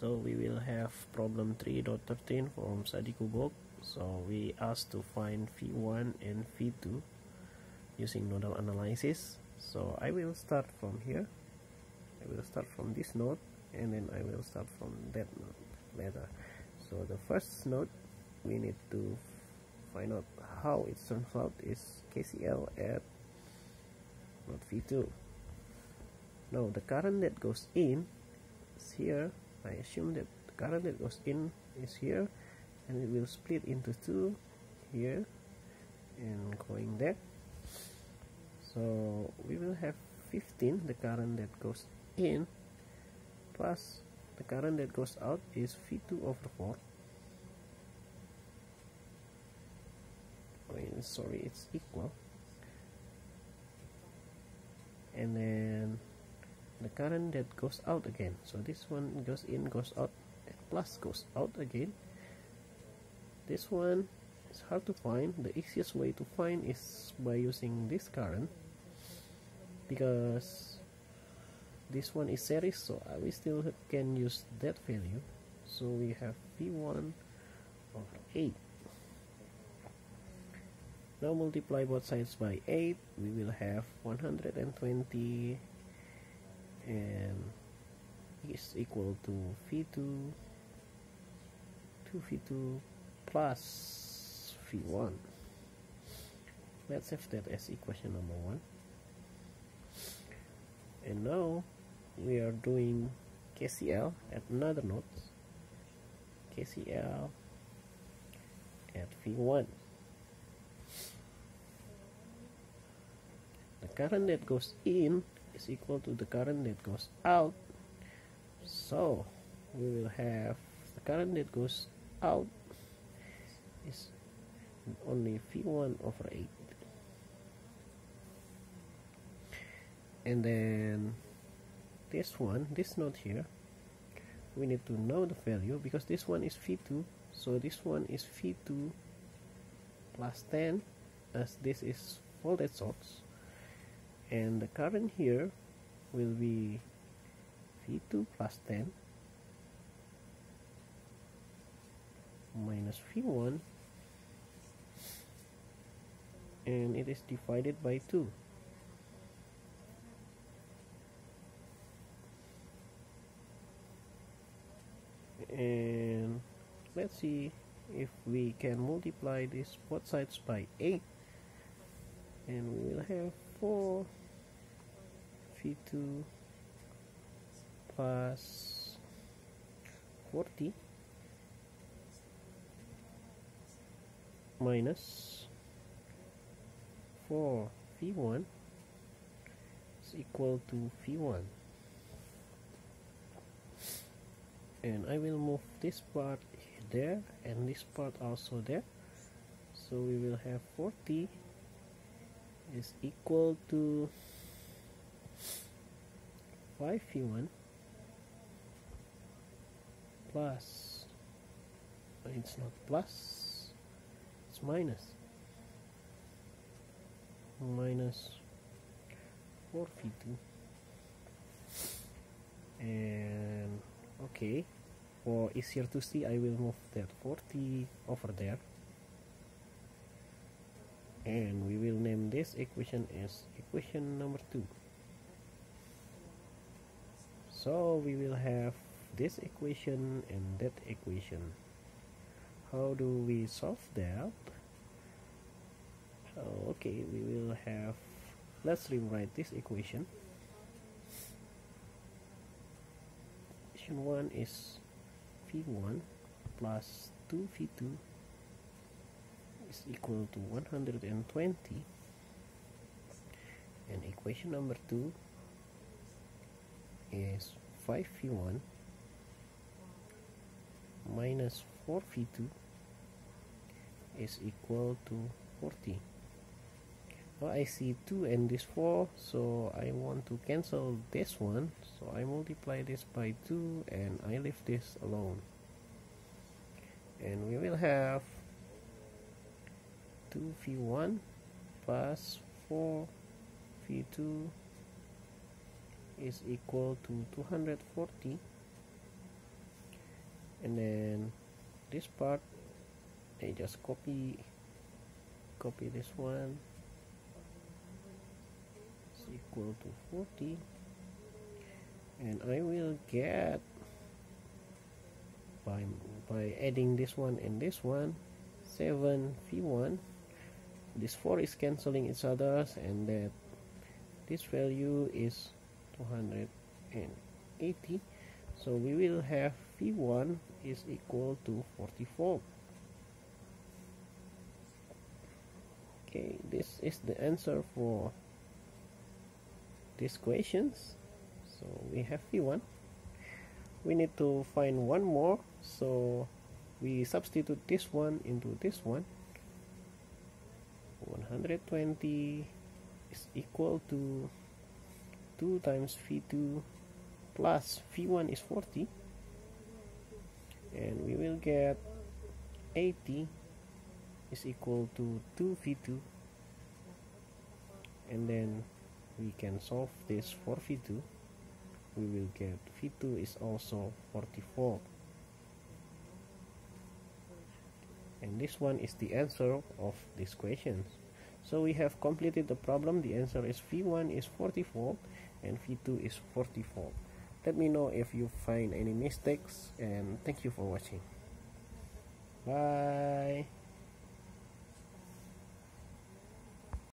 so we will have problem 3.13 from Sadiku book so we asked to find v1 and v2 using nodal analysis. So I will start from here. I will start from this node and then I will start from that node later. So the first node we need to find out how it turns out is KCL at node V2 now the current that goes in is here I assume that the current that goes in is here and it will split into two here and going there. So we will have 15 the current that goes in plus the current that goes out is V2 over 4 I mean, sorry it's equal. And then the current that goes out again. So this one goes in goes out plus goes out again. This one is hard to find. The easiest way to find is by using this current because this one is series so uh, we still can use that value. So we have v1 over 8 now multiply both sides by 8 we will have 120 and is equal to v2 2 v2 plus v1 let's have that as equation number one. And now we are doing KCL at another node KCL at V1 the current that goes in is equal to the current that goes out. So we will have the current that goes out is only V1 over 8 and then this one this node here we need to know the value because this one is v2 so this one is v2 plus 10 as this is voltage source and the current here will be v2 plus 10 minus v1 and it is divided by 2 and let's see if we can multiply this both sides by 8 and we will have 4 v2 plus 40 minus 4 v1 is equal to v1 and I will move this part there and this part also there. So we will have 40 is equal to 5v1 plus it's not plus it's minus. Minus 4v2 and okay. For easier to see I will move that 40 over there and we will name this equation as equation number 2 so we will have this equation and that equation. How do we solve that? Okay we will have let's rewrite this equation. Equation 1 is v1 plus 2v2 is equal to 120 and equation number 2 is 5v1 minus 4v2 is equal to 40 well, I see 2 and this 4 so I want to cancel this one. So I multiply this by 2 and I leave this alone. And we will have 2v1 plus 4v2 is equal to 240 and then this part I just copy copy this one. Is equal to 40 and I will get by by adding this one and this one 7 v1 this 4 is cancelling each other and that this value is 280 so we will have v1 is equal to 44 okay this is the answer for these questions. So we have v1 we need to find one more. So we substitute this one into this one 120 is equal to 2 times v2 plus v1 is 40 and we will get 80 is equal to 2 v2 and then we can solve this for v2 we will get v2 is also 44 and this one is the answer of this question so we have completed the problem. The answer is v1 is 44 and v2 is 44 let me know if you find any mistakes and thank you for watching. Bye